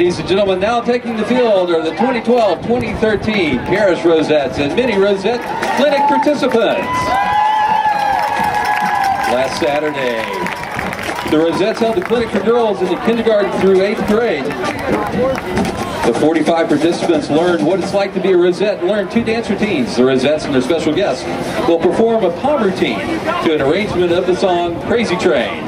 Ladies and gentlemen, now taking the field are the 2012-2013 Parish Rosettes and Mini Rosette Clinic participants. Last Saturday, the Rosettes held the clinic for girls in the kindergarten through 8th grade. The 45 participants learned what it's like to be a Rosette and learned two dance routines. The Rosettes and their special guests will perform a pom routine to an arrangement of the song Crazy Train.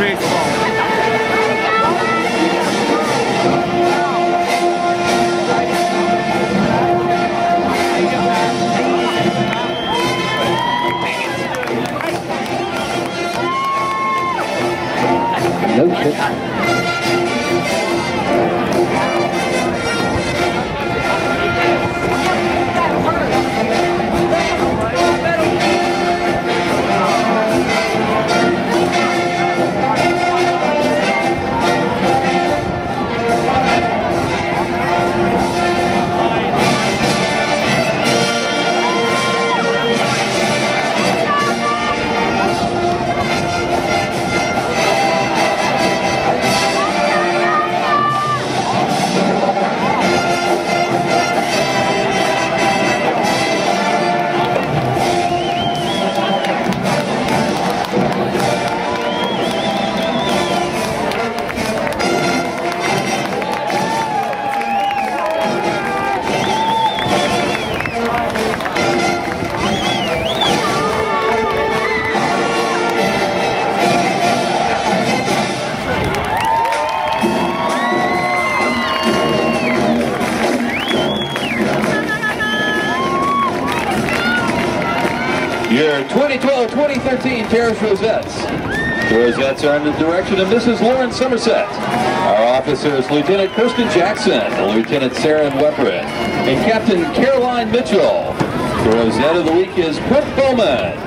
No shit. Your 2012-2013 Parish Rosettes. The Rosettes are under the direction of Mrs. Lauren Somerset. Our officers, Lieutenant Kirsten Jackson, Lieutenant Sarah Wepperin, and Captain Caroline Mitchell. The Rosette of the Week is Brooke Bowman.